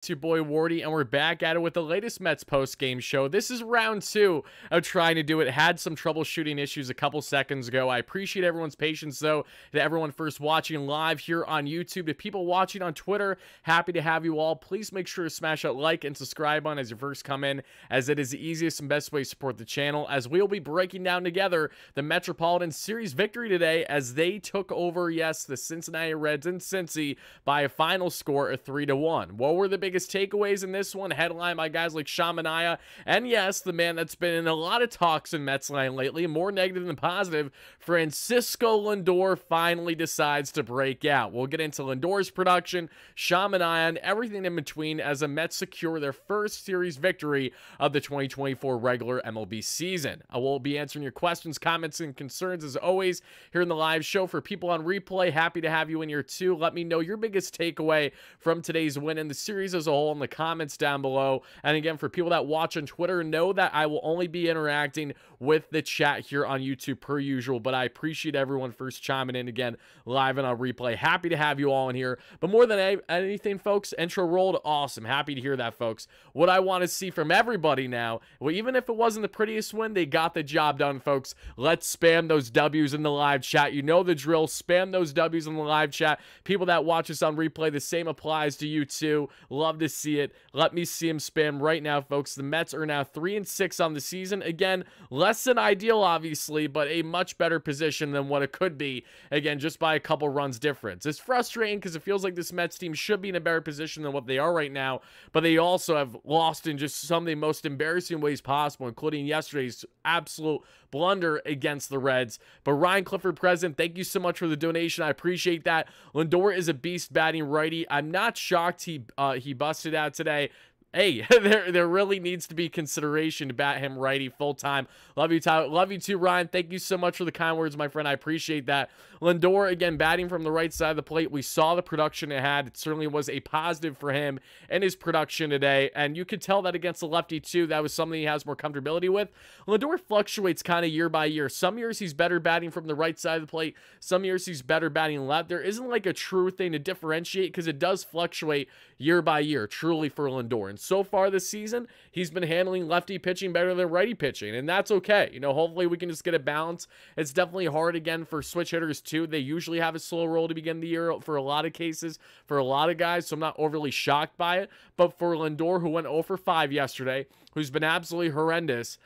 It's your boy Wardy, and we're back at it with the latest Mets post-game show. This is round two of trying to do it. Had some troubleshooting issues a couple seconds ago. I appreciate everyone's patience, though, to everyone first watching live here on YouTube. To people watching on Twitter, happy to have you all. Please make sure to smash that like and subscribe on as you first come in, as it is the easiest and best way to support the channel, as we'll be breaking down together the Metropolitan Series victory today as they took over, yes, the Cincinnati Reds in Cincy by a final score of three to one. What were the big biggest takeaways in this one, headlined by guys like Sean Manaea, and yes, the man that's been in a lot of talks in Metsland lately, more negative than positive, Francisco Lindor finally decides to break out. We'll get into Lindor's production, Sean Manaea, and everything in between as the Mets secure their first series victory of the 2024 regular MLB season. I will be answering your questions, comments, and concerns as always here in the live show. For people on replay, happy to have you in here too. Let me know your biggest takeaway from today's win in the series as a whole in the comments down below. And again, for people that watch on Twitter, know that I will only be interacting with the chat here on YouTube per usual. But I appreciate everyone first chiming in again live and on replay. Happy to have you all in here. But more than anything, folks, intro rolled awesome. Happy to hear that, folks. What I want to see from everybody now, well, even if it wasn't the prettiest win, they got the job done, folks. Let's spam those W's in the live chat. You know the drill. Spam those W's in the live chat. People that watch us on replay, the same applies to you too. Love love to see it. Let me see him spam right now, folks. The Mets are now 3 and 6 on the season. Again, less than ideal, obviously, but a much better position than what it could be. Again, just by a couple runs difference. It's frustrating because it feels like this Mets team should be in a better position than what they are right now, but they also have lost in just some of the most embarrassing ways possible, including yesterday's absolute blunder against the Reds. But Ryan Clifford present, thank you so much for the donation. I appreciate that. Lindor is a beast batting righty. I'm not shocked he uh, he busted out today hey, there there really needs to be consideration to bat him righty full time. Love you, Tyler. Love you too, Ryan. Thank you so much for the kind words, my friend. I appreciate that. Lindor again batting from the right side of the plate. We saw the production it had. It certainly was a positive for him and his production today, and you could tell that against the lefty too. That was something he has more comfortability with. Lindor fluctuates kind of year by year. Some years he's better batting from the right side of the plate. Some years he's better batting left. There isn't like a true thing to differentiate because it does fluctuate year by year. Truly for Lindor. And so far this season, he's been handling lefty pitching better than righty pitching, and that's okay. You know, hopefully we can just get a balance. It's definitely hard again for switch hitters too. They usually have a slow roll to begin the year for a lot of cases, for a lot of guys, so I'm not overly shocked by it. But for Lindor, who went 0 for 5 yesterday, who's been absolutely horrendous,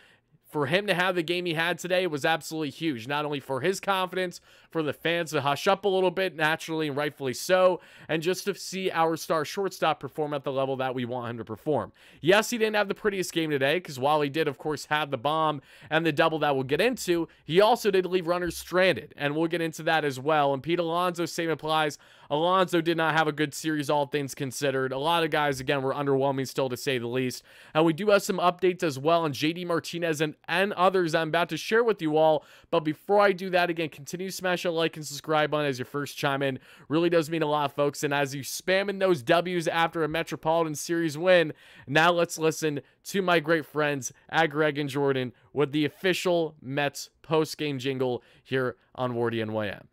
for him to have the game he had today was absolutely huge. Not only for his confidence, for the fans to hush up a little bit, naturally and rightfully so, and just to see our star shortstop perform at the level that we want him to perform. Yes, he didn't have the prettiest game today, because while he did, of course, have the bomb and the double that we'll get into, he also did leave runners stranded, and we'll get into that as well. And Pete Alonso, same applies. Alonso did not have a good series, all things considered. A lot of guys, again, were underwhelming still, to say the least. And we do have some updates as well on JD Martinez and and others I'm about to share with you all. But before I do that, again, continue to smash that like and subscribe button as your first chime in. Really does mean a lot, folks. And as you spam in those W's after a Metropolitan Series win, now let's listen to my great friends at Greg and Jordan with the official Mets post-game jingle here on Wardy NYM.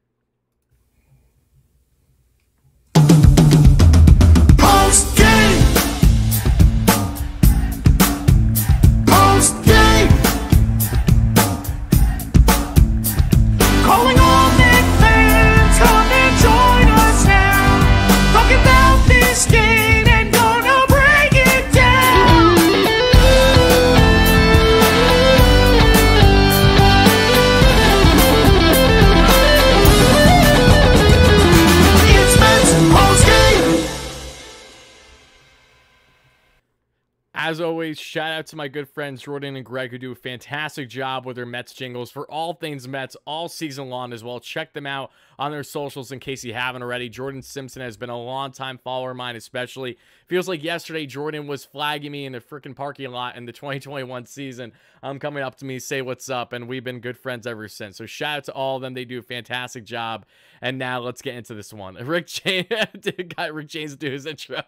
As always, shout out to my good friends Jordan and Greg who do a fantastic job with their Mets jingles for all things Mets all season long as well. Check them out on their socials in case you haven't already. Jordan Simpson has been a long-time follower of mine, especially. Feels like yesterday Jordan was flagging me in the freaking parking lot in the 2021 season. I'm um, coming up to me, say what's up, and we've been good friends ever since. So shout out to all of them. They do a fantastic job. And now let's get into this one. Rick James, got Rick James to do his intro.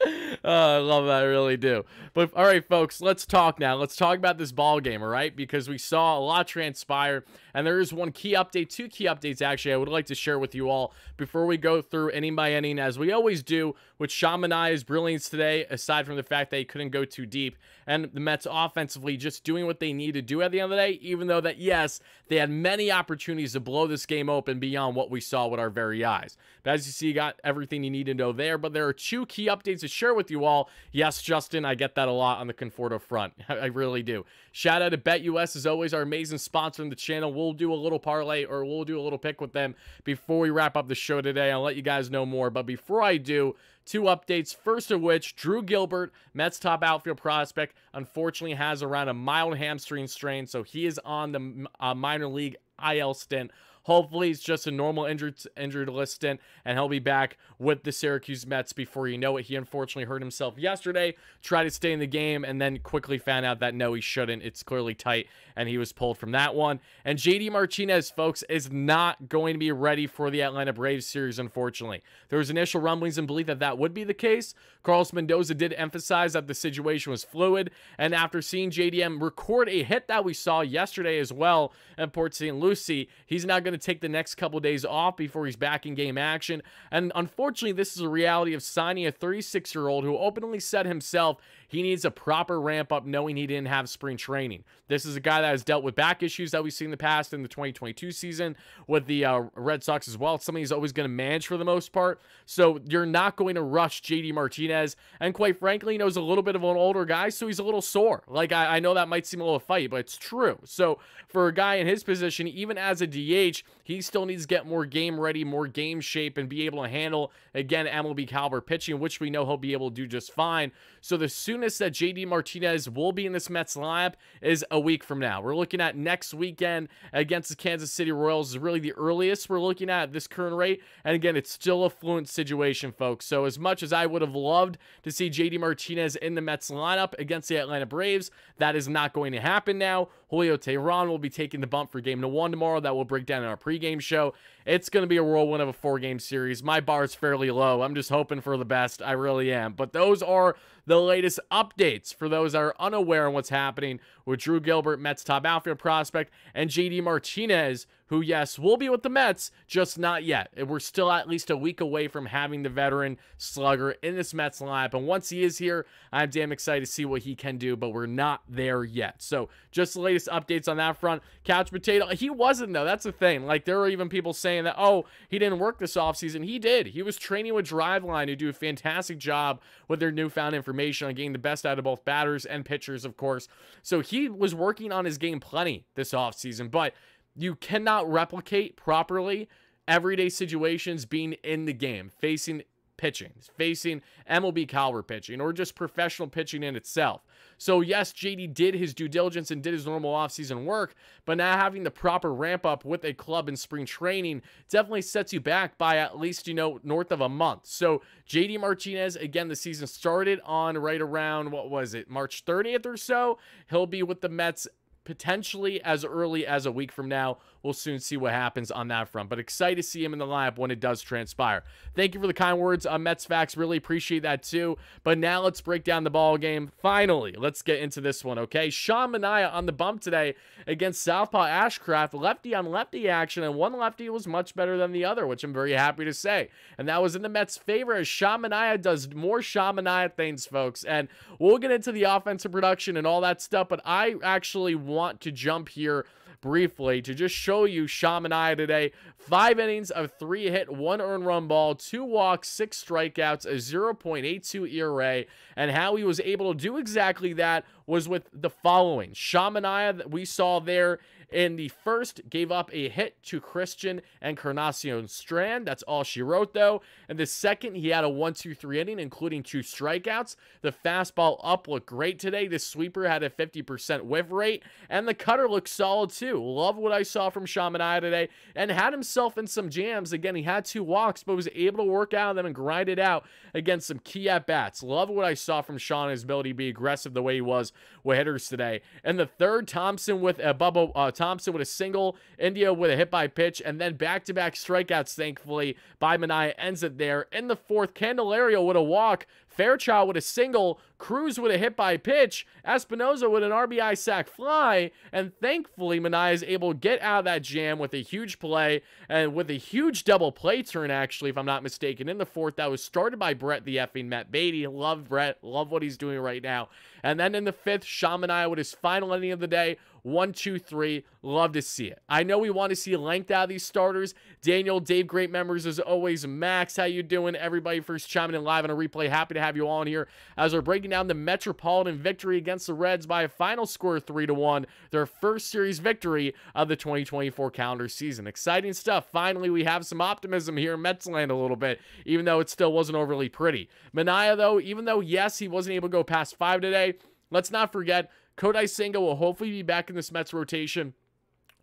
Oh, I love that. I really do. But all right, folks, let's talk now. Let's talk about this ball game, all right? Because we saw a lot transpire, and there is one key update, two key updates actually. I would like to share with you all before we go through inning by inning, as we always do with Sean Manaea's brilliance today. Aside from the fact that he couldn't go too deep, and the Mets offensively just doing what they need to do at the end of the day. Even though that yes, they had many opportunities to blow this game open beyond what we saw with our very eyes. But as you see, you got everything you need to know there. But there are two key updates to share with you all. Yes, Justin, I get that a lot on the Conforto front. I really do. Shout out to BetUS as always, our amazing sponsor on the channel. We'll do a little parlay or we'll do a little pick with them before we wrap up the show today. I'll let you guys know more. But before I do, two updates. First of which, Drew Gilbert, Mets top outfield prospect, unfortunately has around a mild hamstring strain, so he is on the uh, minor league IL stint Hopefully, it's just a normal injured injured list stint, and he'll be back with the Syracuse Mets before you know it. He unfortunately hurt himself yesterday, tried to stay in the game, and then quickly found out that no, he shouldn't. It's clearly tight, and he was pulled from that one. And JD Martinez, folks, is not going to be ready for the Atlanta Braves series, unfortunately. There was initial rumblings and belief that that would be the case. Carlos Mendoza did emphasize that the situation was fluid, and after seeing JDM record a hit that we saw yesterday as well at Port St. Lucie, he's now going to to take the next couple days off before he's back in game action. And unfortunately, this is a reality of signing a 36 year old who openly said himself he needs a proper ramp up knowing he didn't have spring training. This is a guy that has dealt with back issues that we've seen in the past in the 2022 season with the uh, Red Sox as well. It's something he's always going to manage for the most part. So you're not going to rush JD Martinez. And quite frankly, he knows a little bit of an older guy, so he's a little sore. Like, I, I know that might seem a little fight, but it's true. So for a guy in his position, even as a DH, he still needs to get more game ready, more game shape, and be able to handle, again, MLB caliber pitching, which we know he'll be able to do just fine. So the soonest that JD Martinez will be in this Mets lineup is a week from now. We're looking at next weekend against the Kansas City Royals is really the earliest we're looking at this current rate. And again, it's still a fluent situation, folks. So as much as I would have loved to see JD Martinez in the Mets lineup against the Atlanta Braves, that is not going to happen now. Julio Teheran will be taking the bump for game to one tomorrow. That will break down in our pregame show. It's going to be a whirlwind of a four-game series. My bar is fairly low. I'm just hoping for the best. I really am. But those are the latest updates for those that are unaware of what's happening with Drew Gilbert, Mets top outfield prospect, and JD Martinez, who, yes, will be with the Mets, just not yet. We're still at least a week away from having the veteran slugger in this Mets lineup. And once he is here, I'm damn excited to see what he can do, but we're not there yet. So, just the latest updates on that front. Couch Potato, he wasn't, though. That's the thing. Like, there were even people saying that, oh, he didn't work this offseason. He did. He was training with Driveline, who do a fantastic job with their newfound information on getting the best out of both batters and pitchers, of course. So, he was working on his game plenty this offseason, but you cannot replicate properly everyday situations being in the game, facing pitching, facing MLB caliber pitching, or just professional pitching in itself. So, yes, JD did his due diligence and did his normal offseason work, but now having the proper ramp up with a club in spring training definitely sets you back by at least, you know, north of a month. So, JD Martinez, again, the season started on right around, what was it, March 30th or so. He'll be with the Mets potentially as early as a week from now. We'll soon see what happens on that front. But excited to see him in the lineup when it does transpire. Thank you for the kind words on Mets Facts. Really appreciate that too. But now let's break down the ball game. Finally, let's get into this one, okay? Sean Manaea on the bump today against Southpaw Ashcraft. Lefty on lefty action, and one lefty was much better than the other, which I'm very happy to say. And that was in the Mets' favor as Sean Manaea does more Sean Manaea things, folks. And we'll get into the offensive production and all that stuff, but I actually want to jump here briefly to just show you Sean Manaea today. Five innings of three hit, one earned run ball, two walks, six strikeouts, a 0.82 ERA, and how he was able to do exactly that was with the following. Sean Manaea that we saw there in the first, gave up a hit to Christian Encarnacion Strand. That's all she wrote, though. And the second, he had a 1 2 3 inning, including two strikeouts. The fastball up looked great today. The sweeper had a 50% whiff rate, and the cutter looked solid, too. Love what I saw from Sean Manaea today, and had himself in some jams. Again, he had two walks, but was able to work out of them and grind it out against some key at bats. Love what I saw from Sean, his ability to be aggressive the way he was with hitters today. And the third, Thompson with a bubble. Uh, Thompson with a single, India with a hit by pitch, and then back to back strikeouts, thankfully, by Manaea ends it there. In the fourth, Candelario with a walk Fairchild with a single, Cruz with a hit by pitch, Espinoza with an RBI sac fly, and thankfully Manaea is able to get out of that jam with a huge play and with a huge double play turn, actually, if I'm not mistaken, in the fourth. That was started by Brett the effing Matt Baty. Love Brett. Love what he's doing right now. And then in the fifth, Sean Manaea with his final inning of the day one, two, three. Love to see it. I know we want to see length out of these starters. Daniel, Dave, great members as always. Max, how you doing? Everybody first chiming in live on a replay. Happy to have you all in here as we're breaking down the Metropolitan victory against the Reds by a final score of three to one. Their first series victory of the 2024 calendar season. Exciting stuff. Finally, we have some optimism here in Metsland a little bit, even though it still wasn't overly pretty. Manaea, though, even though yes, he wasn't able to go past five today. Let's not forget Kodai Senga will hopefully be back in this Mets rotation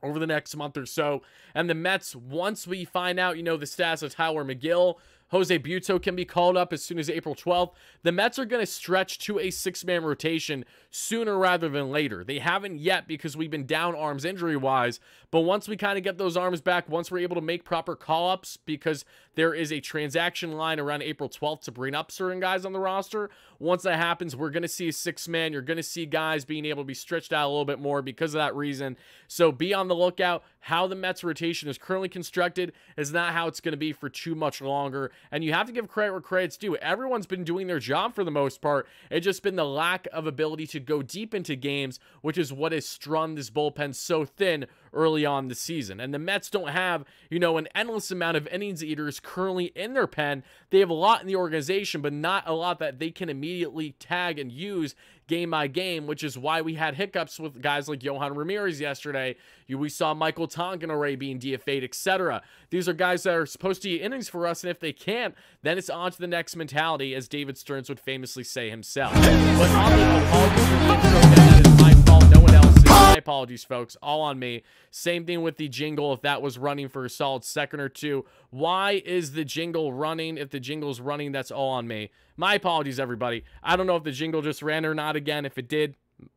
over the next month or so. And the Mets, once we find out, you know, the status of Tylor Megill, Jose Butto can be called up as soon as April 12th. The Mets are going to stretch to a six-man rotation sooner rather than later. They haven't yet because we've been down arms injury-wise, but once we kind of get those arms back, once we're able to make proper call-ups because there is a transaction line around April 12th to bring up certain guys on the roster, once that happens, we're going to see a six-man. You're going to see guys being able to be stretched out a little bit more because of that reason. So be on the lookout. How the Mets rotation is currently constructed is not how it's going to be for too much longer. And you have to give credit where credit's due. Everyone's been doing their job for the most part. It's just been the lack of ability to go deep into games, which is what has strung this bullpen so thin early on the season. And the Mets don't have, you know, an endless amount of innings eaters currently in their pen. They have a lot in the organization, but not a lot that they can immediately tag and use game by game, which is why we had hiccups with guys like Yohan Ramirez yesterday. We saw Michael Tonkinere being DFA'd, etc. These are guys that are supposed to eat innings for us, and if they can't, then it's on to the next mentality, as David Stearns would famously say himself. But on the My apologies, folks. All on me. Same thing with the jingle. If that was running for a solid second or two, why is the jingle running? If the jingle's running, that's all on me. My apologies, everybody. I don't know if the jingle just ran or not again. If it did,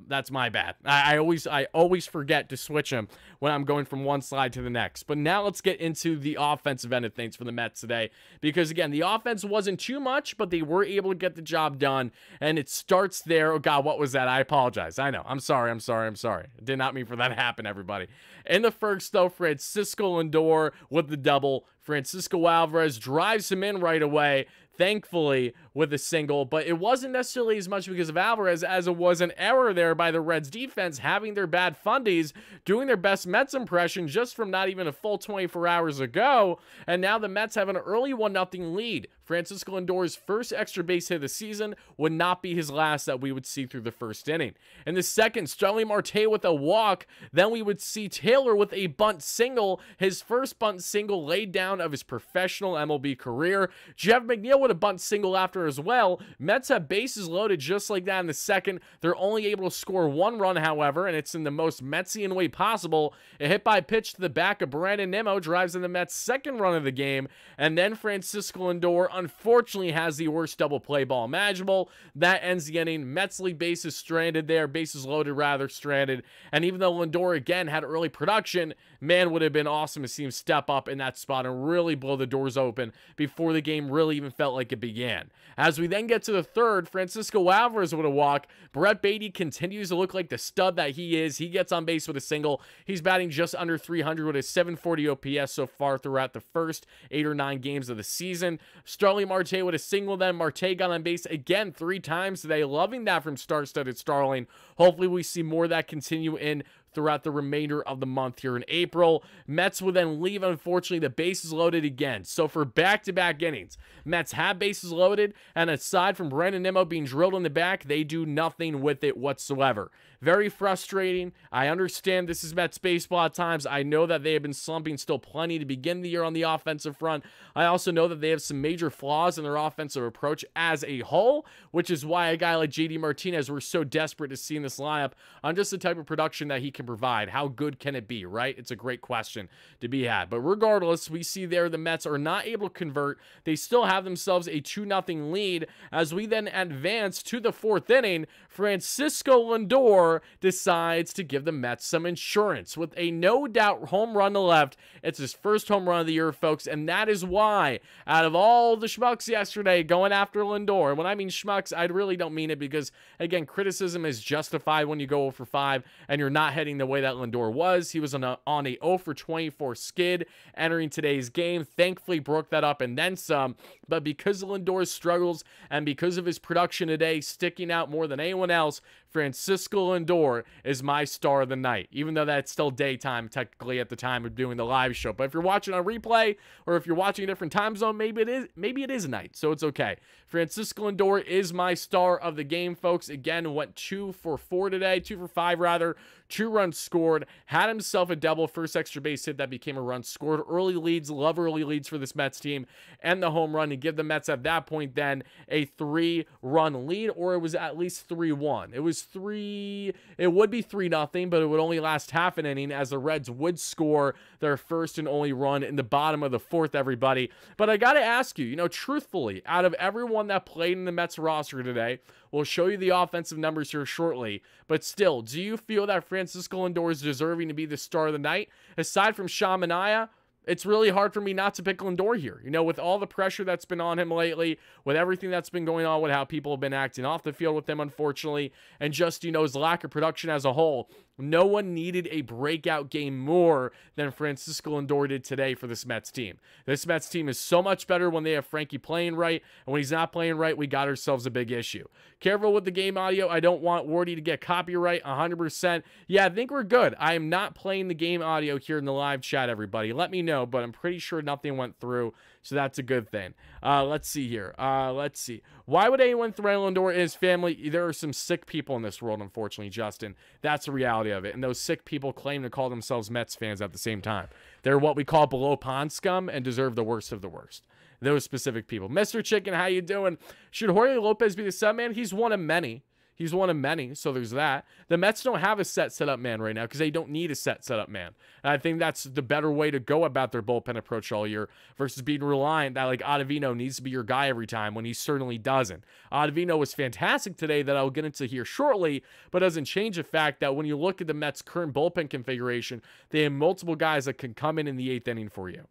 that's my bad. I, I, always I always forget to switch them when I'm going from one slide to the next. But now let's get into the offensive end of things for the Mets today. Because again, the offense wasn't too much, but they were able to get the job done. And it starts there. Oh God, what was that? I apologize. I know. I'm sorry. I'm sorry. I'm sorry. did not mean for that to happen, everybody. In the first, though, Francisco Lindor with the double. Francisco Alvarez drives him in right away thankfully, with a single, but it wasn't necessarily as much because of Alvarez as it was an error there by the Reds defense having their bad fundies, doing their best Mets impression just from not even a full 24 hours ago, and now the Mets have an early 1-0 lead. Francisco Lindor's first extra base hit of the season would not be his last that we would see through the first inning. In the second, Starling Marte with a walk, then we would see Taylor with a bunt single, his first bunt single laid down of his professional MLB career. Jeff McNeil with a bunt single after as well. Mets have bases loaded just like that in the second. They're only able to score one run, however, and it's in the most Metsian way possible. A hit by pitch to the back of Brandon Nimmo drives in the Mets' second run of the game, and then Francisco Lindor unfortunately has the worst double play ball imaginable. That ends the inning. Mets leave bases stranded there, bases loaded rather stranded, and even though Lindor again had early production, man, would have been awesome to see him step up in that spot and really blow the doors open before the game really even felt like it began. As we then get to the third, Francisco Alvarez with a walk. Brett Baty continues to look like the stud that he is. He gets on base with a single. He's batting just under 300 with a 740 OPS so far throughout the first eight or nine games of the season. Starling Marte with a single then. Marte got on base again three times today. Loving that from star-studded Starling. Hopefully we see more of that continue in throughout the remainder of the month here in April. Mets will then leave, unfortunately, the bases loaded again. So for back-to-back -back innings, Mets have bases loaded, and aside from Brandon Nimmo being drilled in the back, they do nothing with it whatsoever. Very frustrating. I understand this is Mets baseball at times. I know that they have been slumping still plenty to begin the year on the offensive front. I also know that they have some major flaws in their offensive approach as a whole, which is why a guy like JD Martinez, we're so desperate to see in this lineup on just the type of production that he can provide? How good can it be, right? It's a great question to be had. But regardless, we see there the Mets are not able to convert. They still have themselves a 2 0 lead as we then advance to the fourth inning. Francisco Lindor decides to give the Mets some insurance with a no doubt home run to the left. It's his first home run of the year, folks, and that is why, out of all the schmucks yesterday going after Lindor, and when I mean schmucks, I really don't mean it because, again, criticism is justified when you go 0 for 5 and you're not heading the way that Lindor was. He was on a, on a 0 for 24 skid entering today's game. Thankfully, broke that up and then some. But because of Lindor's struggles and because of his production today sticking out more than anyone else, Francisco Lindor is my star of the night, even though that's still daytime technically at the time of doing the live show. But if you're watching on replay or if you're watching a different time zone, maybe it is maybe it is night, so it's okay. Francisco Lindor is my star of the game, folks. Again, went two for four today, two for five rather, two runs scored, had himself a double, first extra base hit that became a run scored. Early leads, love early leads for this Mets team, and the home run to give the Mets at that point then a three-run lead, or it was at least three-one. It was three. It would be three nothing, but it would only last half an inning as the Reds would score their first and only run in the bottom of the fourth. Everybody, but I got to ask you, you know, truthfully, out of everyone that played in the Mets roster today. We'll show you the offensive numbers here shortly. But still, do you feel that Francisco Lindor is deserving to be the star of the night? Aside from Sean Manaea, it's really hard for me not to pick Lindor here. You know, with all the pressure that's been on him lately, with everything that's been going on with how people have been acting off the field with him, unfortunately, and just, you know, his lack of production as a whole, no one needed a breakout game more than Francisco Lindor did today for this Mets team. This Mets team is so much better when they have Frankie playing right, and when he's not playing right, we got ourselves a big issue. Careful with the game audio. I don't want Wardy to get copyright 100%. Yeah, I think we're good. I am not playing the game audio here in the live chat, everybody. Let me know, but I'm pretty sure nothing went through. So that's a good thing. Uh, let's see here. Uh, let's see. Why would anyone threaten Lindor and his family? There are some sick people in this world, unfortunately, Justin. That's the reality of it. And those sick people claim to call themselves Mets fans at the same time. They're what we call below pond scum and deserve the worst of the worst. Those specific people. Mr. Chicken, how you doing? Should Jorge Lopez be the sub man? He's one of many. He's one of many, so there's that. The Mets don't have a set setup man right now because they don't need a set setup man. And I think that's the better way to go about their bullpen approach all year versus being reliant that like Ottavino needs to be your guy every time when he certainly doesn't. Ottavino was fantastic today that I'll get into here shortly, but doesn't change the fact that when you look at the Mets' current bullpen configuration, they have multiple guys that can come in in the eighth inning for you.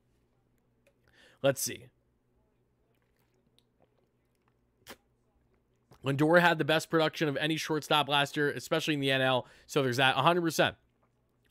Let's see. Lindor had the best production of any shortstop last year, especially in the NL. So there's that 100%.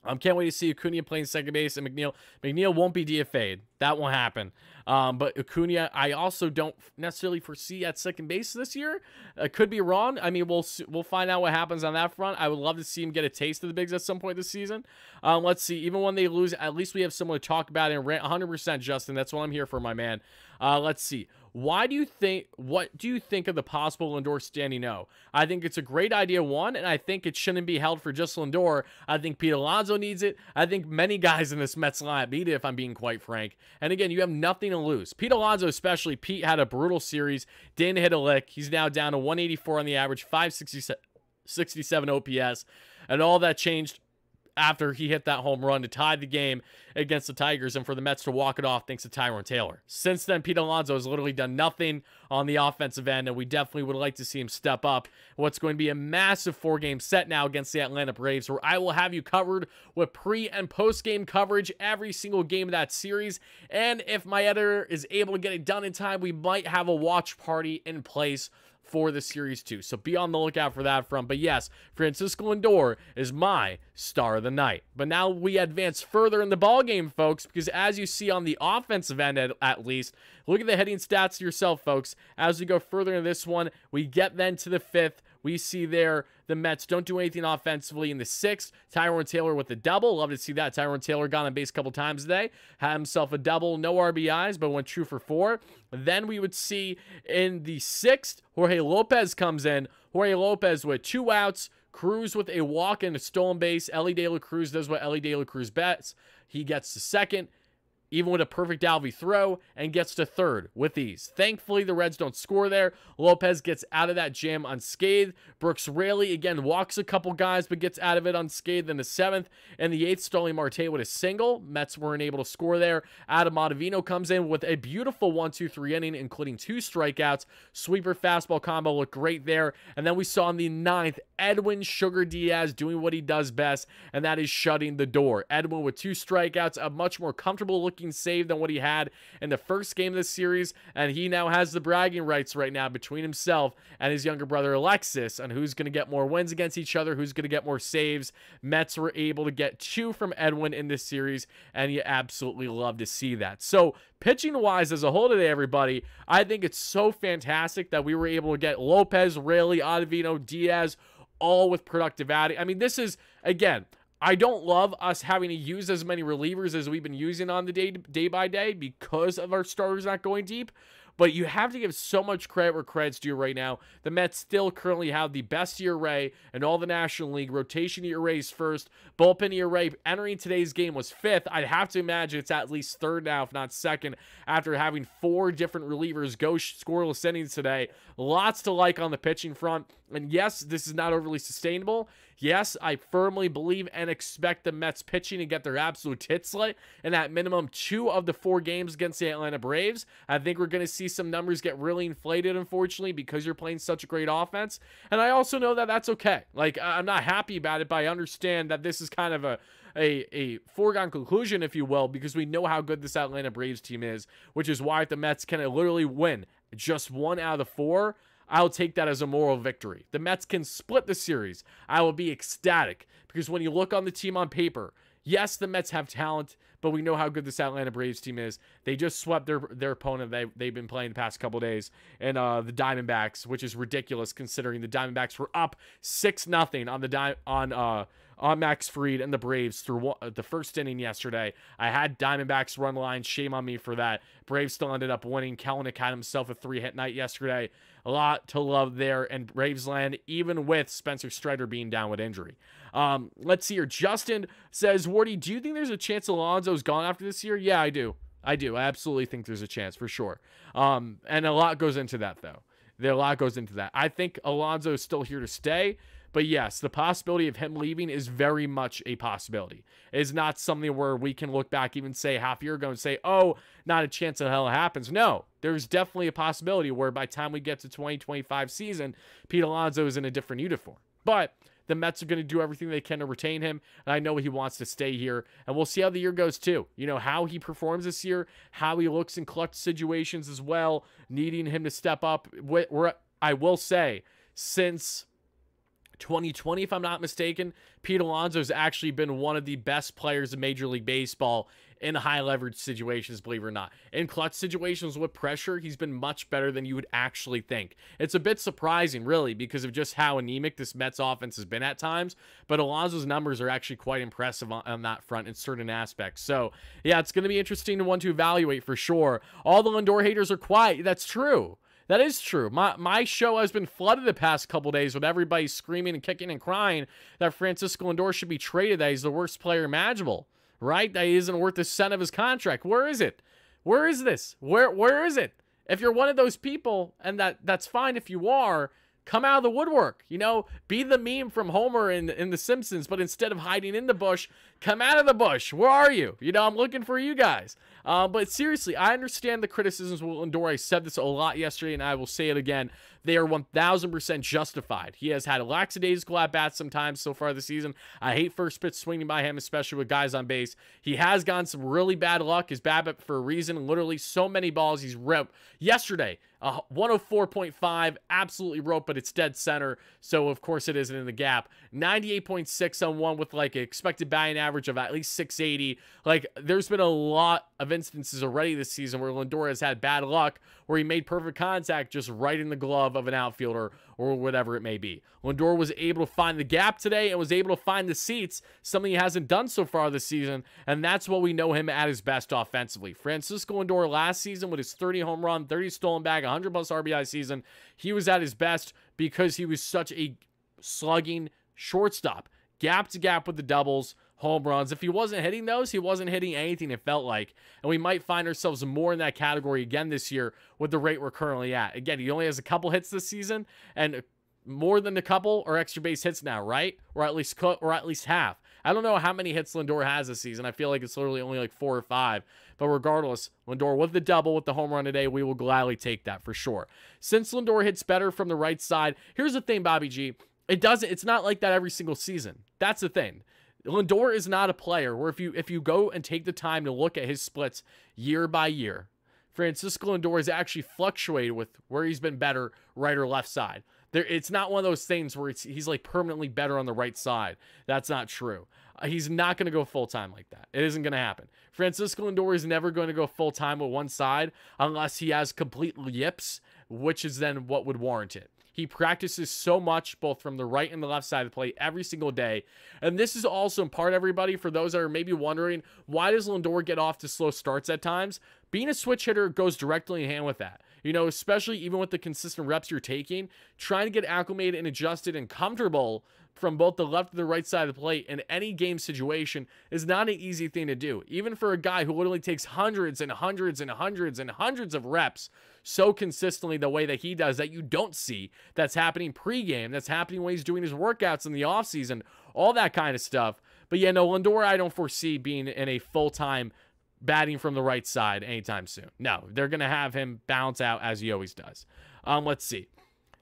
Um, can't wait to see Acuna playing second base and McNeil. McNeil won't be DFA'd. That won't happen. Um, but Acuna, I also don't necessarily foresee at second base this year. I could be wrong. I mean, we'll we'll find out what happens on that front. I would love to see him get a taste of the bigs at some point this season. Um, let's see. Even when they lose, at least we have someone to talk about and rant 100%, Justin. That's what I'm here for, my man. Uh, let's see. Why do you think? What do you think of the possible Lindor standing? I think it's a great idea, one, and I think it shouldn't be held for just Lindor. I think Pete Alonso needs it. I think many guys in this Mets lineup need it, if I'm being quite frank. And again, you have nothing to lose. Pete Alonso, especially, Pete had a brutal series, didn't hit a lick. He's now down to 184 on the average, 567 OPS, and all that changed after he hit that home run to tie the game against the Tigers and for the Mets to walk it off thanks to Tyrone Taylor. Since then, Pete Alonso has literally done nothing on the offensive end, and we definitely would like to see him step up. What's going to be a massive four game set now against the Atlanta Braves, where I will have you covered with pre and post game coverage every single game of that series. And if my editor is able to get it done in time, we might have a watch party in place for the series too. So be on the lookout for that front. But yes, Francisco Lindor is my star of the night. But now we advance further in the ball game, folks, because as you see on the offensive end at, at least, look at the heading stats yourself, folks. As we go further in this one, we get then to the fifth. We see there the Mets don't do anything offensively in the sixth. Tyrone Taylor with a double. Love to see that. Tyrone Taylor got on base a couple times today. Had himself a double. No RBIs, but went true for four. Then we would see in the sixth, Jorge Lopez comes in. Jorge Lopez with two outs. Cruz with a walk and a stolen base. Elly De La Cruz does what Elly De La Cruz bets. He gets the second. Even with a perfect Alvy throw, and gets to third with ease. Thankfully, the Reds don't score there. Lopez gets out of that jam unscathed. Brooks Raley, again, walks a couple guys, but gets out of it unscathed in the seventh. And the eighth, Starling Marte with a single. Mets weren't able to score there. Adam Ottavino comes in with a beautiful 1-2-3 inning, including two strikeouts. Sweeper fastball combo looked great there. And then we saw in the ninth, Edwin Sugar Diaz doing what he does best, and that is shutting the door. Edwin with two strikeouts, a much more comfortable looking save than what he had in the first game of this series, and he now has the bragging rights right now between himself and his younger brother Alexis on who's going to get more wins against each other, who's going to get more saves. Mets were able to get two from Edwin in this series, and you absolutely love to see that. So, pitching wise as a whole today, everybody, I think it's so fantastic that we were able to get Lopez, Raley, Ottavino, Diaz all with productive adding. I mean, this is, again, I don't love us having to use as many relievers as we've been using on the day day by day because of our starters not going deep. But you have to give so much credit where credit's due right now. The Mets still currently have the best ERA in all the National League. Rotation ERA is first. Bullpen ERA entering today's game was fifth. I'd have to imagine it's at least third now, if not second, after having four different relievers go scoreless innings today. Lots to like on the pitching front. And yes, this is not overly sustainable. Yes, I firmly believe and expect the Mets pitching to get their absolute tits lit in at minimum two of the four games against the Atlanta Braves. I think we're going to see some numbers get really inflated, unfortunately, because you're playing such a great offense. And I also know that that's okay. Like, I'm not happy about it, but I understand that this is kind of a a, a foregone conclusion, if you will, because we know how good this Atlanta Braves team is, which is why if the Mets can literally win just one out of the four. I'll take that as a moral victory. The Mets can split the series. I will be ecstatic because when you look on the team on paper, yes, the Mets have talent, but we know how good this Atlanta Braves team is. They just swept their their opponent they, they've been playing the past couple days, and uh, the Diamondbacks, which is ridiculous considering the Diamondbacks were up six nothing on the di- on uh on Max Fried and the Braves through the first inning yesterday. I had Diamondbacks run line. Shame on me for that. Braves still ended up winning. Kelenic had himself a three hit night yesterday. A lot to love there and Bravesland, even with Spencer Strider being down with injury. Um, let's see here. Justin says, Wardy, do you think there's a chance Alonso's gone after this year? Yeah, I do. I do. I absolutely think there's a chance for sure. Um, and a lot goes into that, though. There a lot goes into that. I think Alonso is still here to stay. But yes, the possibility of him leaving is very much a possibility. It is not something where we can look back, even say half a year ago, and say, oh, not a chance of hell happens. No, there's definitely a possibility where by time we get to 2025 season, Pete Alonso is in a different uniform. But the Mets are going to do everything they can to retain him. And I know he wants to stay here. And we'll see how the year goes, too. You know, how he performs this year, how he looks in clutch situations as well, needing him to step up. I will say, since 2020, if I'm not mistaken, Pete Alonso has actually been one of the best players in Major League Baseball in high leverage situations, believe it or not. In clutch situations with pressure, he's been much better than you would actually think. It's a bit surprising, really, because of just how anemic this Mets offense has been at times. But Alonso's numbers are actually quite impressive on, on that front in certain aspects. So, yeah, it's going to be interesting to want to evaluate for sure. All the Lindor haters are quiet. That's true. That is true. My my show has been flooded the past couple days with everybody screaming and kicking and crying that Francisco Lindor should be traded, that he's the worst player imaginable, right? That he isn't worth the cent of his contract. Where is it? Where is this? Where where is it? If you're one of those people, and that that's fine if you are, come out of the woodwork. You know, be the meme from Homer in in The Simpsons, but instead of hiding in the bush, come out of the bush. Where are you? You know, I'm looking for you guys. Uh, but seriously, I understand the criticisms will Lindor. I said this a lot yesterday, and I will say it again. They are 1,000% justified. He has had a lackadaisical at bats sometimes so far this season. I hate first pitch swinging by him, especially with guys on base. He has gotten some really bad luck. His BABIP for a reason. Literally, so many balls he's ripped. Yesterday, uh, 104.5, absolutely rope, but it's dead center. So, of course, it isn't in the gap. 98.6 on one with like expected batting average of at least 680. Like, there's been a lot of instances already this season where Lindor has had bad luck, where he made perfect contact just right in the glove of an outfielder or whatever it may be. Lindor was able to find the gap today and was able to find the seats, something he hasn't done so far this season, and that's what we know him at his best offensively. Francisco Lindor last season with his 30 home run, 30 stolen bag, 100 plus RBI season, he was at his best because he was such a slugging shortstop. Gap to gap with the doubles, home runs. If he wasn't hitting those, he wasn't hitting anything, it felt like. And we might find ourselves more in that category again this year with the rate we're currently at. Again, he only has a couple hits this season and more than a couple or extra base hits now, right? Or at least or at least half. I don't know how many hits Lindor has this season. I feel like it's literally only like four or five. But regardless, Lindor with the double with the home run today, we will gladly take that for sure. Since Lindor hits better from the right side, here's the thing, Bobby G. It doesn't. It's not like that every single season. That's the thing. Lindor is not a player where if you if you go and take the time to look at his splits year by year, Francisco Lindor has actually fluctuated with where he's been better right or left side. There, it's not one of those things where he's like permanently better on the right side. That's not true. Uh, he's not going to go full time like that. It isn't going to happen. Francisco Lindor is never going to go full time with one side unless he has complete yips, which is then what would warrant it. He practices so much, both from the right and the left side of the plate, every single day. And this is also in part, everybody, for those that are maybe wondering, why does Lindor get off to slow starts at times? Being a switch hitter goes directly in hand with that. You know, especially even with the consistent reps you're taking, trying to get acclimated and adjusted and comfortable from both the left and the right side of the plate in any game situation is not an easy thing to do. Even for a guy who literally takes hundreds and hundreds and hundreds and hundreds of reps so consistently the way that he does that you don't see that's happening pregame, that's happening when he's doing his workouts in the offseason, all that kind of stuff. But yeah, no, Lindor, I don't foresee being in a full time batting from the right side anytime soon. No, they're going to have him bounce out as he always does. Um, let's see.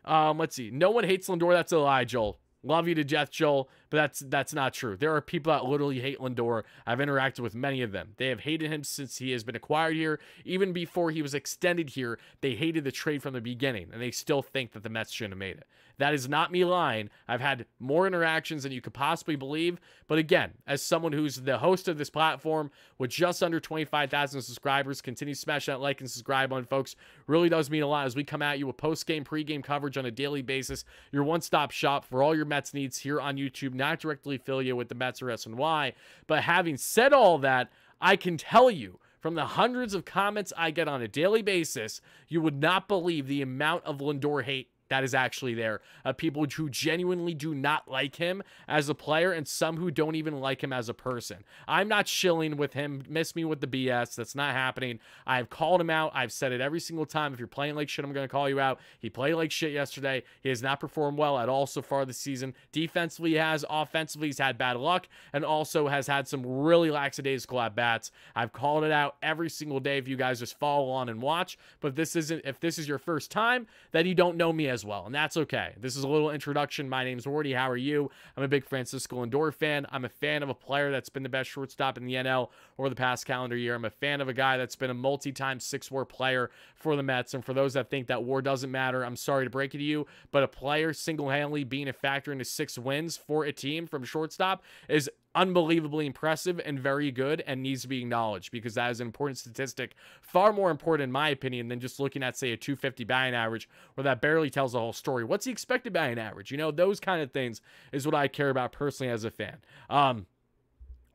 Um, let's see. No one hates Lindor. That's a lie, Joel. Love you to death, Joel, but that's that's not true. There are people that literally hate Lindor. I've interacted with many of them. They have hated him since he has been acquired here. Even before he was extended here, they hated the trade from the beginning, and they still think that the Mets shouldn't have made it. That is not me lying. I've had more interactions than you could possibly believe. But again, as someone who's the host of this platform with just under 25,000 subscribers, continue to smash that like and subscribe button, folks. Really does mean a lot as we come at you with post game, pre game coverage on a daily basis. Your one stop shop for all your Mets needs here on YouTube, not directly affiliated with the Mets or SNY. But having said all that, I can tell you from the hundreds of comments I get on a daily basis, you would not believe the amount of Lindor hate that is actually there. Uh, people who genuinely do not like him as a player and some who don't even like him as a person. I'm not shilling with him. Miss me with the BS. That's not happening. I've called him out. I've said it every single time. If you're playing like shit, I'm going to call you out. He played like shit yesterday. He has not performed well at all so far this season. Defensively, he has. Offensively, he's had bad luck and also has had some really lackadaisical at bats. I've called it out every single day if you guys just follow on and watch. But this isn't, if this is your first time, then you don't know me as well, and that's okay. This is a little introduction. My name's Wardy. How are you? I'm a big Francisco Lindor fan. I'm a fan of a player that's been the best shortstop in the NL over the past calendar year. I'm a fan of a guy that's been a multi-time six-war player for the Mets. And for those that think that war doesn't matter, I'm sorry to break it to you, but a player single-handedly being a factor into six wins for a team from shortstop is unbelievably impressive and very good and needs to be acknowledged because that is an important statistic, far more important in my opinion than just looking at say a 250 batting average where that barely tells the whole story. What's the expected batting average? You know, those kind of things is what I care about personally as a fan. Um,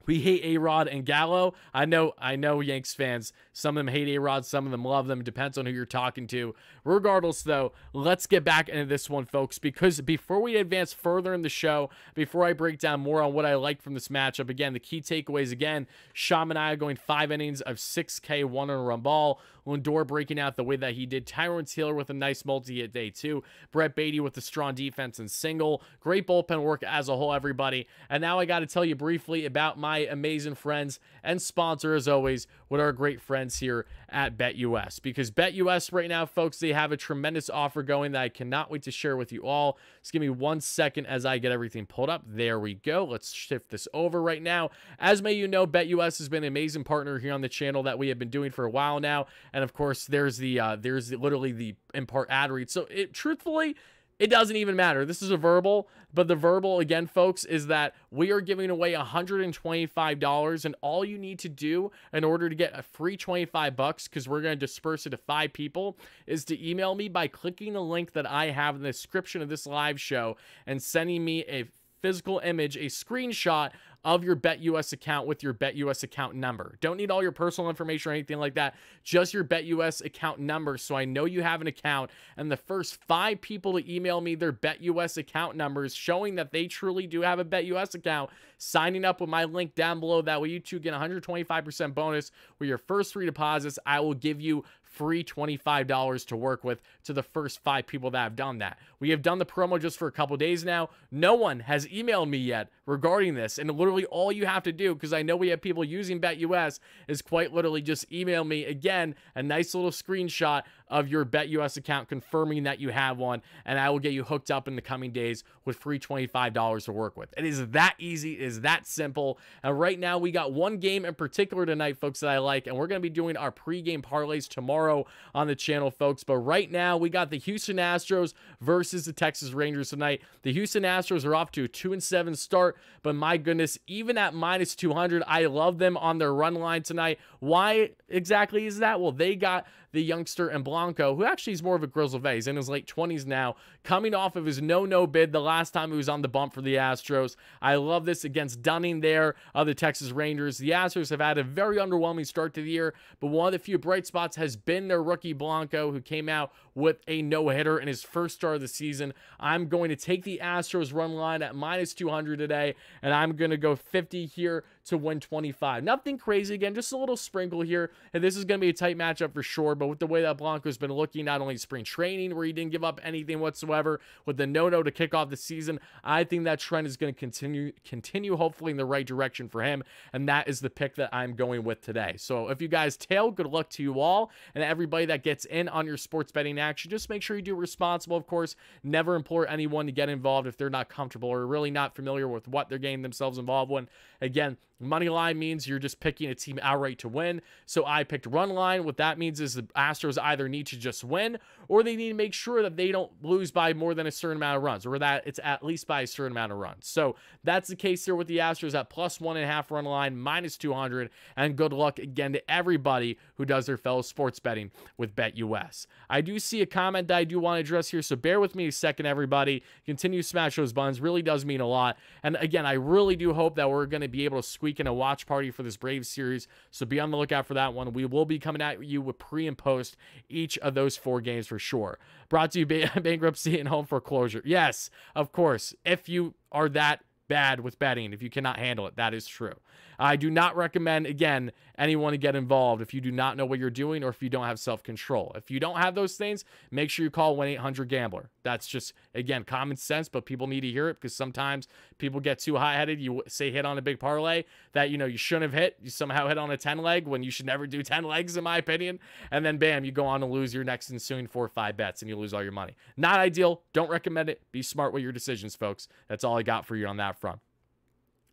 we hate A Rod and Gallo. I know, I know Yanks fans. Some of them hate A Rod, some of them love them. Depends on who you're talking to. Regardless, though, let's get back into this one, folks, because before we advance further in the show, before I break down more on what I like from this matchup, again, the key takeaways again, Sean Manaea going five innings of 6K, one on a run ball. Lindor breaking out the way that he did. Tyrone Taylor with a nice multi-hit day too. Brett Baty with a strong defense and single. Great bullpen work as a whole, everybody. And now I got to tell you briefly about my amazing friends and sponsor, as always, with our great friends here at BetUS. Because BetUS right now, folks, they have a tremendous offer going that I cannot wait to share with you all. Just give me one second as I get everything pulled up. There we go. Let's shift this over right now. As may you know, BetUS has been an amazing partner here on the channel that we have been doing for a while now. And of course, there's the uh, there's literally the impart ad read. So it truthfully it doesn't even matter. This is a verbal, but the verbal, again, folks, is that we are giving away $125, and all you need to do in order to get a free 25 bucks, because we're going to disperse it to five people, is to email me by clicking the link that I have in the description of this live show and sending me a physical image, a screenshot of your BetUS account with your BetUS account number. Don't need all your personal information or anything like that, just your BetUS account number so I know you have an account. And the first five people to email me their BetUS account numbers showing that they truly do have a BetUS account, signing up with my link down below. That way you two get 125% bonus with your first three deposits. I will give you free $25 to work with to the first five people that have done that. We have done the promo just for a couple days now. No one has emailed me yet regarding this. And literally all you have to do, because I know we have people using BetUS, is quite literally just email me again a nice little screenshot of your BetUS account confirming that you have one. And I will get you hooked up in the coming days with free $25 to work with. It is that easy. It is that simple. And right now we got one game in particular tonight, folks, that I like. And we're going to be doing our pregame parlays tomorrow on the channel, folks. But right now we got the Houston Astros versus the Texas Rangers tonight. The Houston Astros are off to a 2 and 7 start, but my goodness, even at minus 200, I love them on their run line tonight. Why exactly is that? Well, they got the youngster and Blanco, who actually is more of a grizzled vet. He's in his late 20s now, coming off of his no-no bid the last time he was on the bump for the Astros. I love this against Dunning there of the Texas Rangers. The Astros have had a very underwhelming start to the year, but one of the few bright spots has been their rookie Blanco, who came out with a no-hitter in his first start of the season. I'm going to take the Astros run line at minus 200 today, and I'm going to go 50 here to win 25. Nothing crazy again, just a little sprinkle here. And this is going to be a tight matchup for sure. But with the way that Blanco's been looking, not only spring training where he didn't give up anything whatsoever, with the no-no to kick off the season, I think that trend is going to continue, continue hopefully in the right direction for him. And that is the pick that I'm going with today. So if you guys tail, good luck to you all. And everybody that gets in on your sports betting action, just make sure you do responsible, of course. Never implore anyone to get involved if they're not comfortable or really not familiar with what they're getting themselves involved in. Again, Money line means you're just picking a team outright to win. So I picked run line. What that means is the Astros either need to just win or they need to make sure that they don't lose by more than a certain amount of runs or that it's at least by a certain amount of runs. So that's the case here with the Astros at plus one and a half run line, minus 200. And good luck again to everybody who does their fellow sports betting with BetUS. I do see a comment that I do want to address here. So bear with me a second, everybody. Continue to smash those buttons. Really does mean a lot. And again, I really do hope that we're going to be able to squeeze in a watch party for this Braves series. So be on the lookout for that one. We will be coming at you with pre and post each of those four games for sure. Brought to you by bankruptcy and home foreclosure. Yes, of course. If you are that bad with betting, if you cannot handle it, that is true. I do not recommend, again, anyone to get involved if you do not know what you're doing or if you don't have self control. If you don't have those things, make sure you call 1 800 Gambler. That's just, again, common sense, but people need to hear it because sometimes people get too high headed. You say hit on a big parlay that, you know, you shouldn't have hit. You somehow hit on a 10 leg when you should never do 10 legs, in my opinion. And then, bam, you go on to lose your next ensuing four or five bets and you lose all your money. Not ideal. Don't recommend it. Be smart with your decisions, folks. That's all I got for you on that front.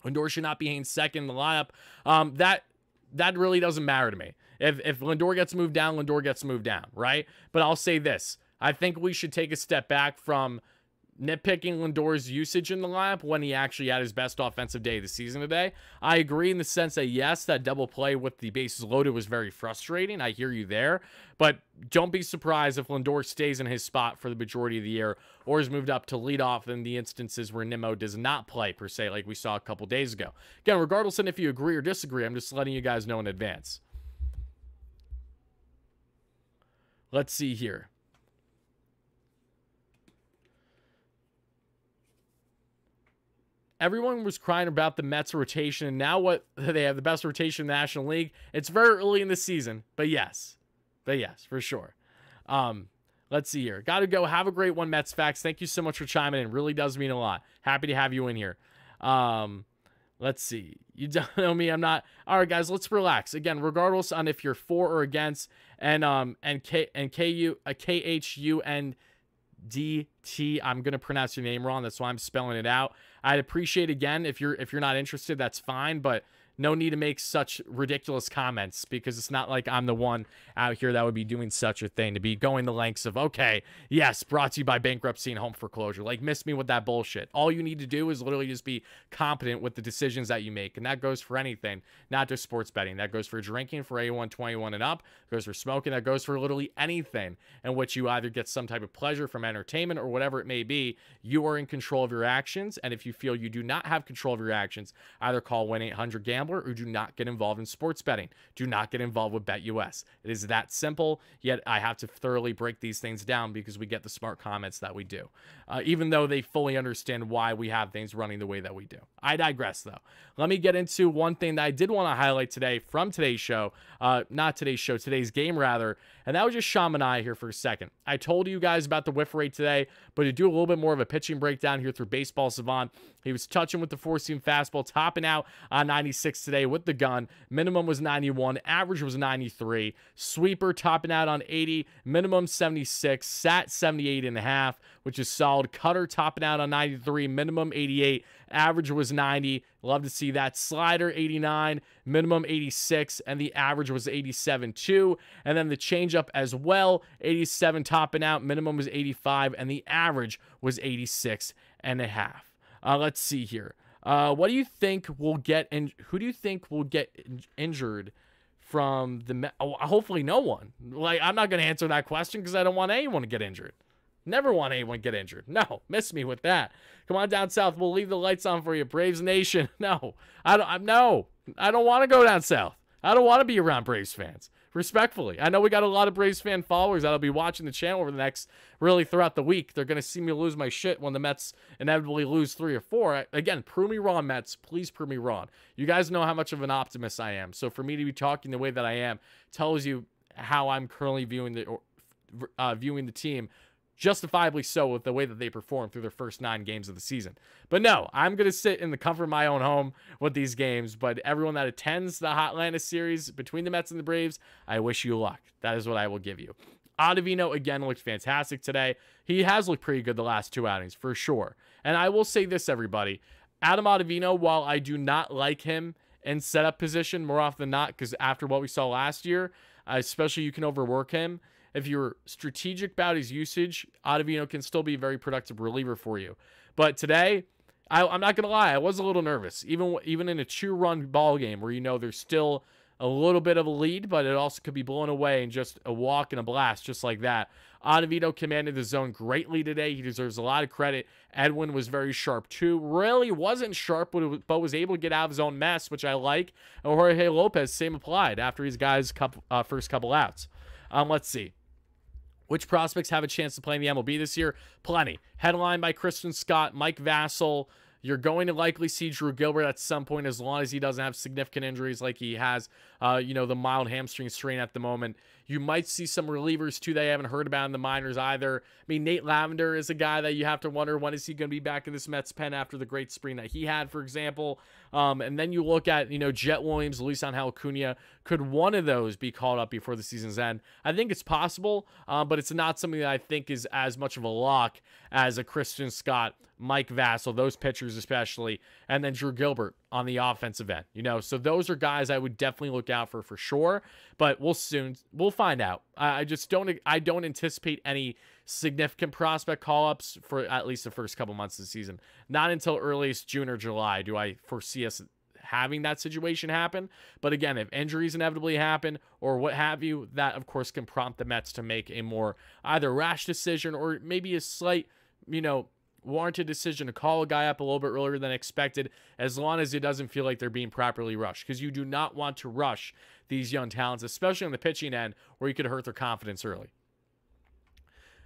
Lindor should not be hanging second in the lineup. Um, that that really doesn't matter to me. If if Lindor gets moved down, Lindor gets moved down, right? But I'll say this: I think we should take a step back from nitpicking Lindor's usage in the lineup when he actually had his best offensive day of the season today. I agree in the sense that yes, that double play with the bases loaded was very frustrating. I hear you there, but don't be surprised if Lindor stays in his spot for the majority of the year or is moved up to lead off in the instances where Nimmo does not play per se, like we saw a couple days ago. Again, regardless of if you agree or disagree, I'm just letting you guys know in advance. Let's see here. Everyone was crying about the Mets rotation, and now what they have the best rotation in the National League. It's very early in the season, but yes, but yes, for sure. Um, let's see here. Got to go. Have a great one, Mets facts. Thank you so much for chiming in. Really does mean a lot. Happy to have you in here. Um, let's see. You don't know me. I'm not. All right, guys. Let's relax. Again, regardless on if you're for or against, and um, and K and K U a K H U N D T. I'm gonna pronounce your name wrong. That's why I'm spelling it out. I'd appreciate again if you're if you're not interested, that's fine. But no need to make such ridiculous comments because it's not like I'm the one out here that would be doing such a thing to be going the lengths of, okay, yes, brought to you by bankruptcy and home foreclosure. Like, miss me with that bullshit. All you need to do is literally just be competent with the decisions that you make. And that goes for anything, not just sports betting. That goes for drinking for A1 21 and up, goes for smoking, that goes for literally anything in which you either get some type of pleasure from entertainment or whatever it may be. You are in control of your actions. And if you feel you do not have control of your actions, either call 1 800 Gambler or do not get involved in sports betting. Do not get involved with BetUS. It is that simple, yet I have to thoroughly break these things down because we get the smart comments that we do, uh, even though they fully understand why we have things running the way that we do. I digress, though. Let me get into one thing that I did want to highlight today from today's show, uh, not today's show, today's game, rather, and that was just Sean Manaea here for a second. I told you guys about the whiff rate today, but to do a little bit more of a pitching breakdown here through Baseball Savant, he was touching with the four seam fastball, topping out on 96 today with the gun. Minimum was 91, average was 93. Sweeper topping out on 80, minimum 76, sat 78 and a half, which is solid. Cutter topping out on 93, minimum 88, average was 90. Love to see that. Slider 89, minimum 86, and the average was 87 too. And then the changeup as well, 87 topping out, minimum was 85, and the average was 86 and a half. Uh, let's see here. Uh, what do you think will get in? Who do you think will get in- injured from the? Oh, hopefully, no one. Like, I'm not going to answer that question because I don't want anyone to get injured. Never want anyone to get injured. No, miss me with that. Come on down south. We'll leave the lights on for you, Braves Nation. No, I don't. I, no, I don't want to go down south. I don't want to be around Braves fans respectfully. I know we got a lot of Braves fan followers that'll be watching the channel over the next, really throughout the week. They're going to see me lose my shit when the Mets inevitably lose three or four. Again, prove me wrong, Mets. Please prove me wrong. You guys know how much of an optimist I am. So for me to be talking the way that I am tells you how I'm currently viewing the uh, viewing the team justifiably so with the way that they performed through their first nine games of the season. But no, I'm going to sit in the comfort of my own home with these games. But everyone that attends the Hotlanta series between the Mets and the Braves, I wish you luck. That is what I will give you. Ottavino again looked fantastic today. He has looked pretty good the last two outings for sure. And I will say this, everybody. Adam Ottavino, while I do not like him in setup position more often than not, because after what we saw last year, especially you can overwork him if you're strategic about his usage, Ottavino can still be a very productive reliever for you. But today, I, am not gonna lie, I was a little nervous, even even in a two-run ball game where you know there's still a little bit of a lead, but it also could be blown away in just a walk and a blast, just like that. Ottavino commanded the zone greatly today. He deserves a lot of credit. Edwin was very sharp too. Really wasn't sharp, but was able to get out of his own mess, which I like. And Jorge Lopez, same applied after his guys' uh, first couple outs. Um, let's see. Which prospects have a chance to play in the MLB this year? Plenty. Headline by Christian Scott, Mike Vasil. You're going to likely see Drew Gilbert at some point as long as he doesn't have significant injuries like he has, uh, you know, the mild hamstring strain at the moment. You might see some relievers too that I haven't heard about in the minors either. I mean, Nate Lavender is a guy that you have to wonder when is he going to be back in this Mets pen after the great spring that he had, for example. Um, and then you look at, you know, Jett Williams, Luis Angel Acuna. Could one of those be called up before the season's end? I think it's possible, uh, but it's not something that I think is as much of a lock as a Christian Scott, Mike Vasil, those pitchers especially, and then Drew Gilbert on the offensive end. You know, so those are guys I would definitely look out for for sure. But we'll soon we'll find out. I just don't I don't anticipate any significant prospect call ups for at least the first couple months of the season. Not until earliest June or July do I foresee us having that situation happen. But again, if injuries inevitably happen or what have you, that of course can prompt the Mets to make a more either rash decision or maybe a slight, you know, warranted decision to call a guy up a little bit earlier than expected as long as it doesn't feel like they're being properly rushed because you do not want to rush these young talents, especially on the pitching end where you could hurt their confidence early.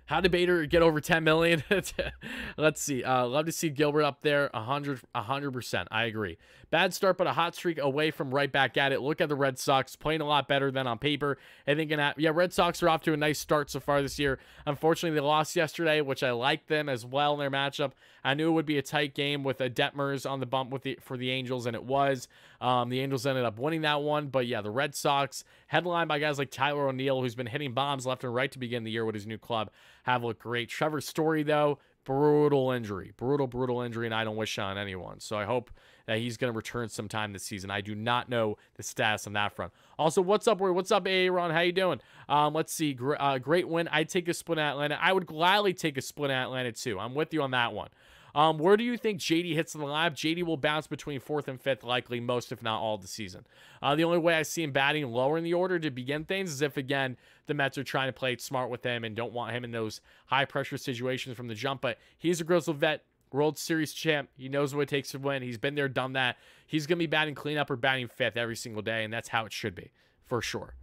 How did Bader get over 10 million? Let's see. Uh, love to see Gilbert up there. 100, 100%. I agree. Bad start, but a hot streak away from right back at it. Look at the Red Sox playing a lot better than on paper. I think, in, yeah, Red Sox are off to a nice start so far this year. Unfortunately, they lost yesterday, which I liked them as well in their matchup. I knew it would be a tight game with a Detmers on the bump with the for the Angels, and it was. Um, the Angels ended up winning that one, but yeah, the Red Sox, headlined by guys like Tyler O'Neill, who's been hitting bombs left and right to begin the year with his new club, have looked great. Trevor Story, though, brutal injury, brutal, brutal injury, and I don't wish on anyone. So I hope that he's going to return sometime this season. I do not know the status on that front. Also, what's up? What's up, Aaron? How you doing? Um, let's see. Gr- uh, great win. I'd take a split at Atlanta. I would gladly take a split at Atlanta too. I'm with you on that one. Um, where do you think JD hits in the lab? JD will bounce between fourth and fifth, likely most, if not all, the season. Uh, the only way I see him batting lower in the order to begin things is if, again, the Mets are trying to play it smart with him and don't want him in those high pressure situations from the jump. But he's a Grizzle vet. World Series champ. He knows what it takes to win. He's been there, done that. He's going to be batting cleanup or batting fifth every single day, and that's how it should be, for sure.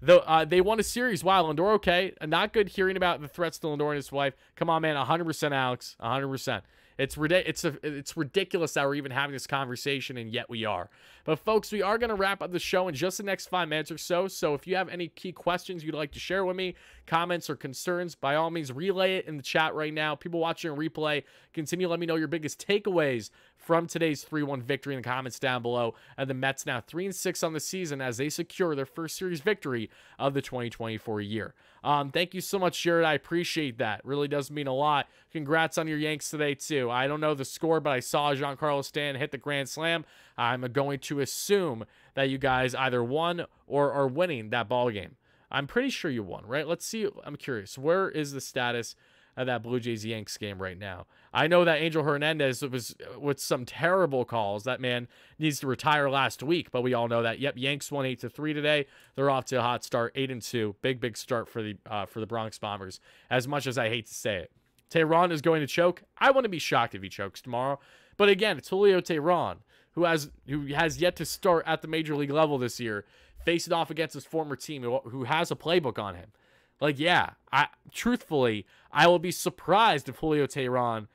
Though they won a series. Wow, Lindor, okay. Not good hearing about the threats to Lindor and his wife. Come on, man. 100%, Alex. 100%. It's it's a, it's ridiculous that we're even having this conversation, and yet we are. But folks, we are going to wrap up the show in just the next five minutes or so. So if you have any key questions you'd like to share with me, comments or concerns, by all means, relay it in the chat right now. People watching replay, continue let me know your biggest takeaways from today's 3-1 victory in the comments down below. And the Mets now 3 and 6 on the season as they secure their first series victory of the 2024 year. Um, thank you so much, Jared. I appreciate that. Really does mean a lot. Congrats on your Yanks today, too. I don't know the score, but I saw Giancarlo Stanton hit the grand slam. I'm going to assume that you guys either won or are winning that ball game. I'm pretty sure you won, right? Let's see. I'm curious. Where is the status of that Blue Jays Yanks game right now? I know that Angel Hernandez was with some terrible calls. That man needs to retire last week, but we all know that. Yep, Yanks won eight to three today. They're off to a hot start, eight and two. Big big start for the uh, for the Bronx Bombers. As much as I hate to say it, Teheran is going to choke. I wouldn't be shocked if he chokes tomorrow. But again, it's Julio Teheran who has who has yet to start at the major league level this year, facing off against his former team who has a playbook on him. Like, yeah, I truthfully, I will be surprised if Julio Teheran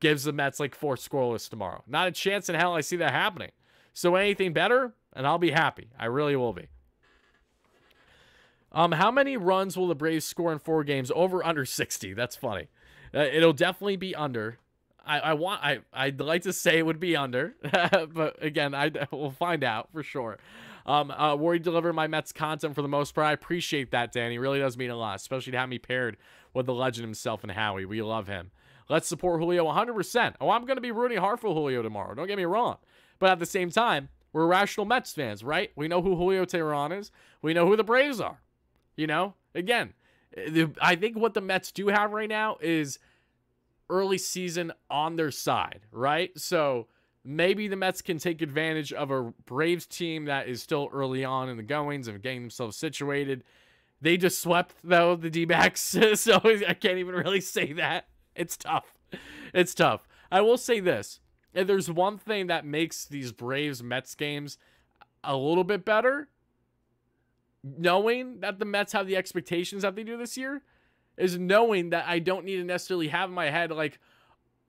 gives the Mets like four scoreless tomorrow. Not a chance in hell I see that happening. So anything better, and I'll be happy. I really will be. Um, how many runs will the Braves score in four games? Over under 60. That's funny. Uh, it'll definitely be under. I, I want I I'd like to say it would be under, but again, I we'll find out for sure. Um, uh, Worry deliver my Mets content for the most part. I appreciate that, Danny. Really does mean a lot, especially to have me paired with the legend himself and Howie. We love him. Let's support Julio 100%. Oh, I'm going to be rooting hard for Julio tomorrow. Don't get me wrong. But at the same time, we're rational Mets fans, right? We know who Julio Teheran is. We know who the Braves are. You know, again, I think what the Mets do have right now is early season on their side, right? So maybe the Mets can take advantage of a Braves team that is still early on in the goings and getting themselves situated. They just swept, though, the D backs. so I can't even really say that. It's tough. It's tough. I will say this. If there's one thing that makes these Braves Mets games a little bit better, knowing that the Mets have the expectations that they do this year, is knowing that I don't need to necessarily have in my head like,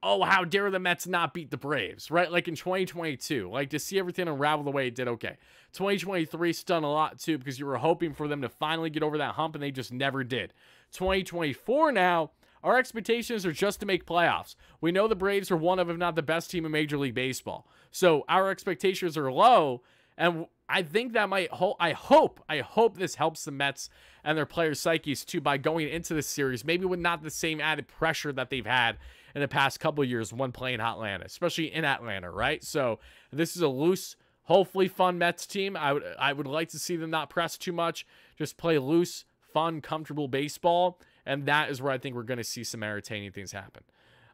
oh, how dare the Mets not beat the Braves, right? Like in 2022, like to see everything unravel the way it did, okay. 2023 stunned a lot too because you were hoping for them to finally get over that hump and they just never did. 2024 now, our expectations are just to make playoffs. We know the Braves are one of, if not the best team in Major League Baseball. So our expectations are low, and I think that might. I hope. I hope this helps the Mets and their players' psyches too by going into this series, maybe with not the same added pressure that they've had in the past couple years when playing Atlanta, especially in Atlanta, right? So this is a loose, hopefully fun Mets team. I would I would like to see them not press too much, just play loose, fun, comfortable baseball, and that is where I think we're going to see some entertaining things happen.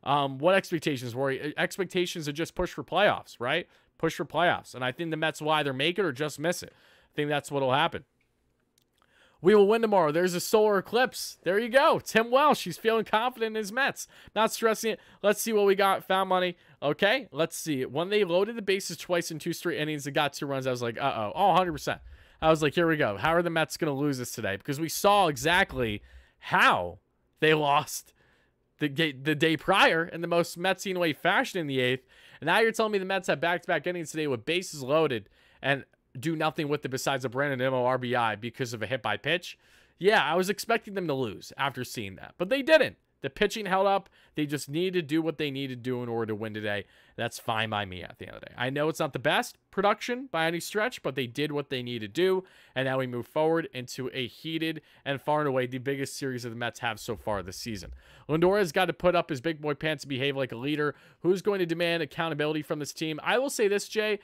Um, what expectations were expectations are just push for playoffs, right? Push for playoffs, and I think the Mets will either make it or just miss it. I think that's what'll happen. We will win tomorrow. There's a solar eclipse. There you go. Tim Welsh. He's feeling confident in his Mets. Not stressing it. Let's see what we got. Found money. Okay. Let's see. When they loaded the bases twice in two straight innings and got two runs, I was like, uh-oh. Oh, 100%. I was like, here we go. How are the Mets going to lose this today? Because we saw exactly how they lost the, day, the day prior in the most Metsian way fashion in the eighth. And now you're telling me the Mets have back-to-back innings today with bases loaded. And do nothing with it besides a Brandon Nimmo RBI because of a hit by pitch. Yeah, I was expecting them to lose after seeing that, but they didn't. The pitching held up. They just need to do what they need to do in order to win today. That's fine by me at the end of the day. I know it's not the best production by any stretch, but they did what they need to do. And now we move forward into a heated and far and away the biggest series that the Mets have so far this season. Lindor has got to put up his big boy pants and behave like a leader. Who's going to demand accountability from this team? I will say this, Jay.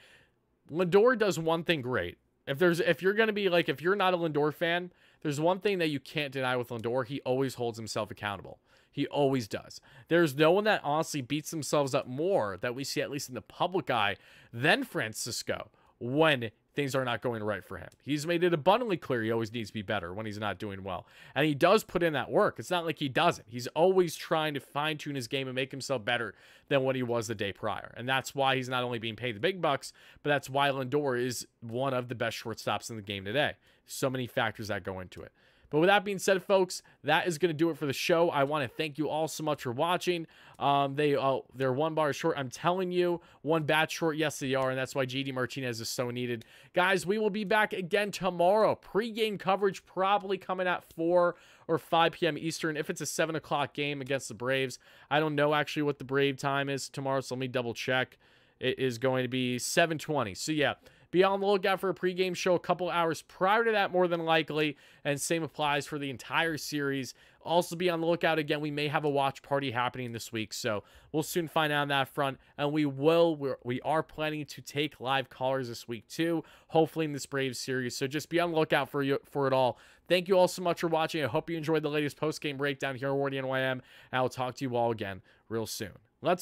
Lindor does one thing great. If there's if you're gonna be like if you're not a Lindor fan, there's one thing that you can't deny with Lindor. He always holds himself accountable. He always does. There's no one that honestly beats themselves up more that we see, at least in the public eye, than Francisco when things are not going right for him. He's made it abundantly clear he always needs to be better when he's not doing well. And he does put in that work. It's not like he doesn't. He's always trying to fine tune his game and make himself better than what he was the day prior. And that's why he's not only being paid the big bucks, but that's why Lindor is one of the best shortstops in the game today. So many factors that go into it. But with that being said, folks, that is going to do it for the show. I want to thank you all so much for watching. Um, they uh, they're one bar short. I'm telling you, one bat short. Yes, they are, and that's why JD Martinez is so needed, guys. We will be back again tomorrow. Pre-game coverage probably coming at four or 5 p.m. Eastern. If it's a seven o'clock game against the Braves, I don't know actually what the Brave time is tomorrow, so let me double check. It is going to be 7:20. So yeah. Be on the lookout for a pregame show a couple hours prior to that, more than likely. And same applies for the entire series. Also, be on the lookout again. We may have a watch party happening this week, so we'll soon find out on that front. And we will, we're, we are planning to take live callers this week too, hopefully in this Braves series. So just be on the lookout for you for it all. Thank you all so much for watching. I hope you enjoyed the latest post game breakdown here at Wardy NYM. And I will talk to you all again real soon.